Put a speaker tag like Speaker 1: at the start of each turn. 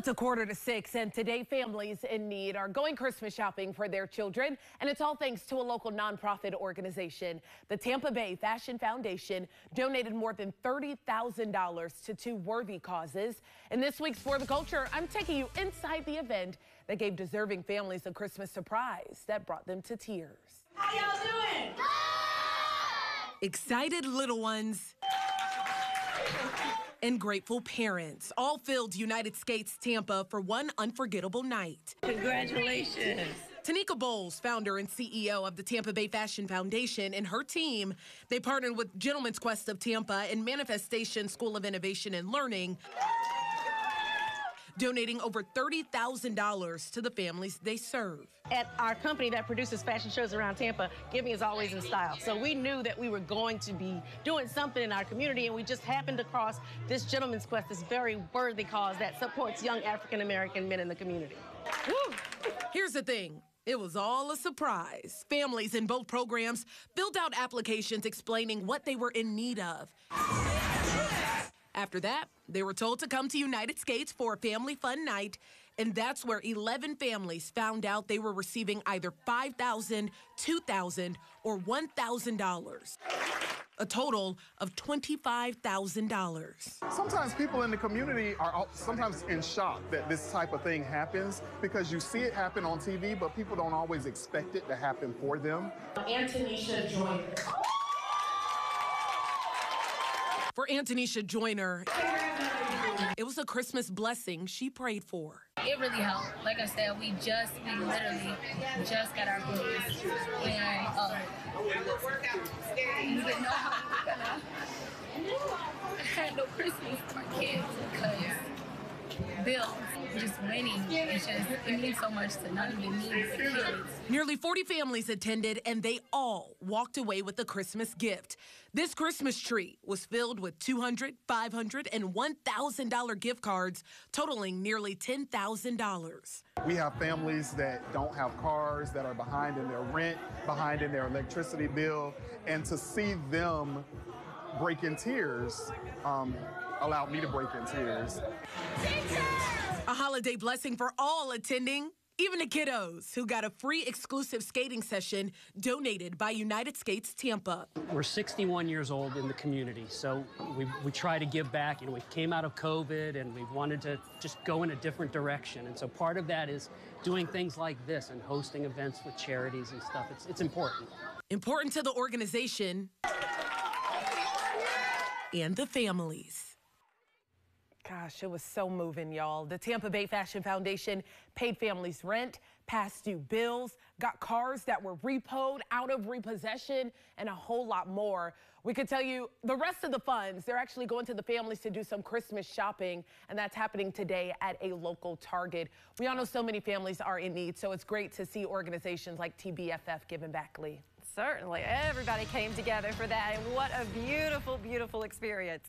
Speaker 1: It's a quarter to six, and today families in need are going Christmas shopping for their children, and it's all thanks to a local nonprofit organization. The Tampa Bay Fashion Foundation donated more than $30,000 to two worthy causes. In this week's For the Culture, I'm taking you inside the event that gave deserving families a Christmas surprise that brought them to tears.
Speaker 2: How y'all doing?
Speaker 1: Excited little ones and grateful parents all filled United Skates Tampa for one unforgettable night.
Speaker 2: Congratulations.
Speaker 1: Tanika Bowles, founder and CEO of the Tampa Bay Fashion Foundation, and her team, they partnered with Gentlemen's Quest of Tampa and Manifestation School of Innovation and Learning donating over $30,000 to the families they serve.
Speaker 3: At our company that produces fashion shows around Tampa, Giving is always in style. So we knew that we were going to be doing something in our community, and we just happened across this Gentleman's Quest, this very worthy cause that supports young African American men in the community.
Speaker 1: Woo! Here's the thing. It was all a surprise. Families in both programs filled out applications explaining what they were in need of. After that, they were told to come to United Skates for a family fun night, and that's where 11 families found out they were receiving either $5,000, $2,000, or $1,000. A total of $25,000.
Speaker 4: Sometimes people in the community are sometimes in shock that this type of thing happens because you see it happen on TV, but people don't always expect it to happen for them.
Speaker 1: Antonisha Joyner. For Antonisha Joyner, it was a Christmas blessing she prayed for.
Speaker 5: It really helped. Like I said, we just, we literally just got our clothes. And uh, we didn't know how we were gonna. No Christmas for my kids because bills, just winning. It's just, it means so much to not even me, the kids.
Speaker 1: Nearly 40 families attended, and they all walked away with a Christmas gift. This Christmas tree was filled with $200, $500, and $1,000 gift cards, totaling nearly $10,000.
Speaker 4: We have families that don't have cars, that are behind in their rent, behind in their electricity bill, and to see them break in tears um, allowed me to break in tears.
Speaker 1: A holiday blessing for all attending. Even the kiddos who got a free exclusive skating session donated by United Skates Tampa.
Speaker 6: We're 61 years old in the community, so we, we try to give back. You know, we came out of COVID and we wanted to just go in a different direction. And so part of that is doing things like this and hosting events with charities and stuff. It's, it's important.
Speaker 1: Important to the organization and the families. Gosh, it was so moving, y'all. The Tampa Bay Fashion Foundation paid families rent, past due bills, got cars that were repoed, out of repossession, and a whole lot more. We could tell you the rest of the funds, they're actually going to the families to do some Christmas shopping, and that's happening today at a local Target. We all know so many families are in need, so it's great to see organizations like TBFF giving back, Lee.
Speaker 7: Certainly. Everybody came together for that, and what a beautiful, beautiful experience.